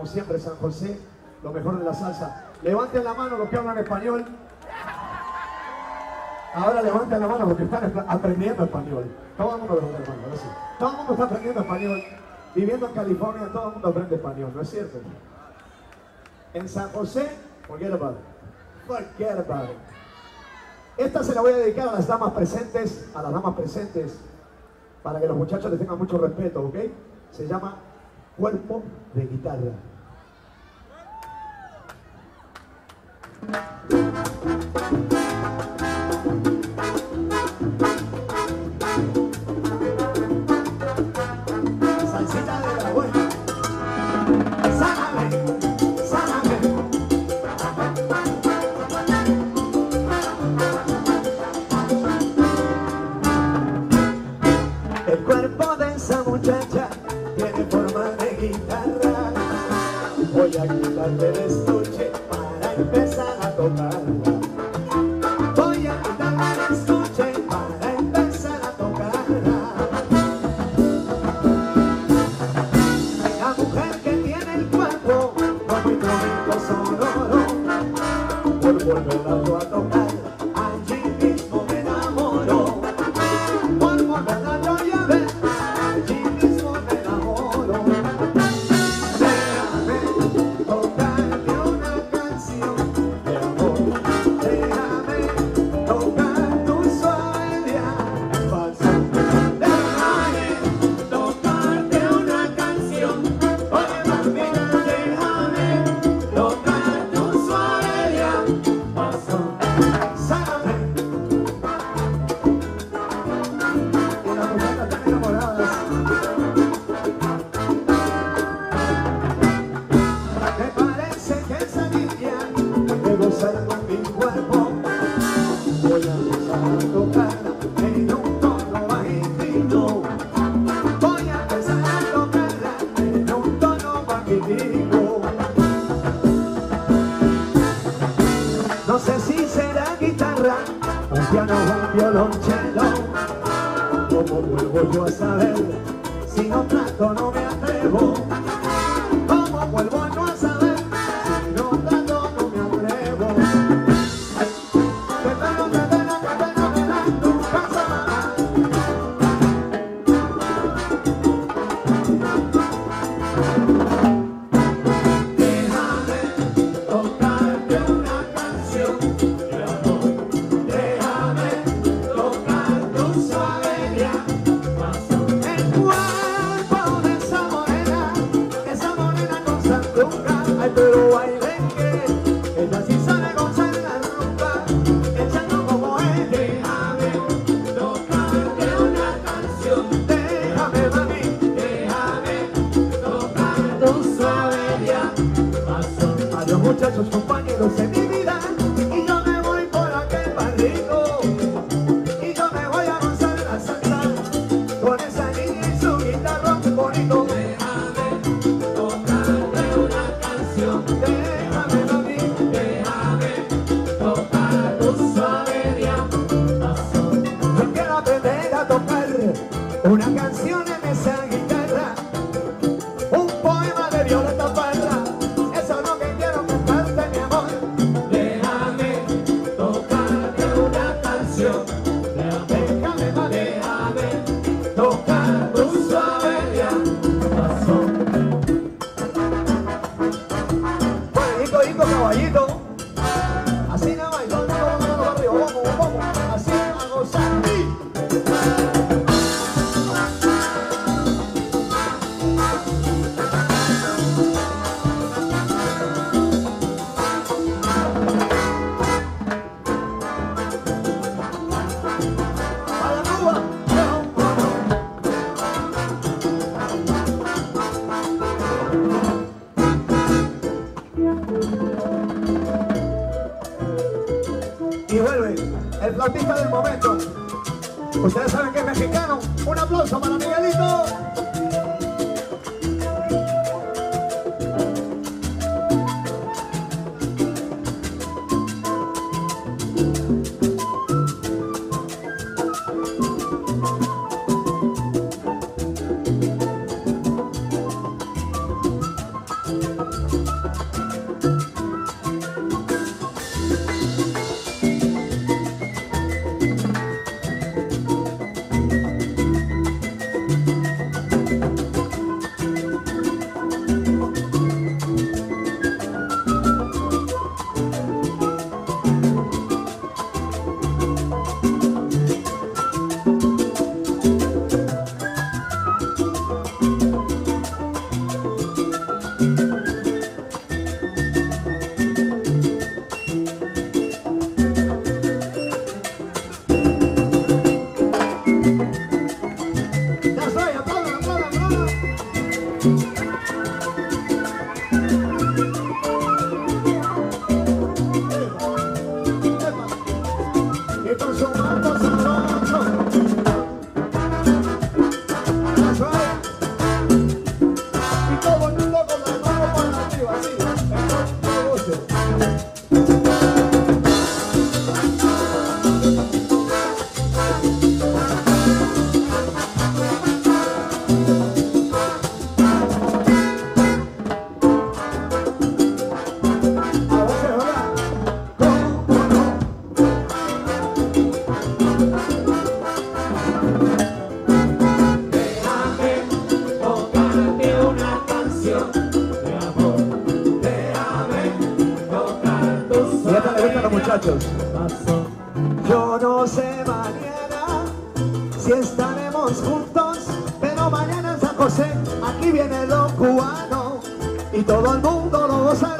como siempre, San José, lo mejor de la salsa. Levanten la mano los que hablan español. Ahora levanten la mano porque están aprendiendo español. Todo el mundo levanta la mano. Todo el mundo está aprendiendo español. Viviendo en California, todo el mundo aprende español, ¿no es cierto? En San José, forget about it. Forget about it. Esta se la voy a dedicar a las damas presentes, a las damas presentes, para que los muchachos les tengan mucho respeto, ¿ok? Se llama cuerpo de guitarra. Salsita de la buena. voy a quitarme el estuche para empezar a tocar. viola tá artista del momento. Ustedes saben que es mexicano. Un aplauso para Miguelito. Yo no sé mañana si estaremos juntos, pero mañana en San José, aquí viene lo cubano y todo el mundo lo gozará.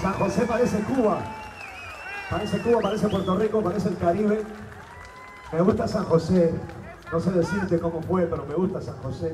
San José parece Cuba. Parece Cuba, parece Puerto Rico, parece el Caribe. Me gusta San José. No sé decirte cómo fue, pero me gusta San José.